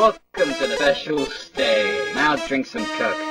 Welcome to the special stay. Now drink some Coke.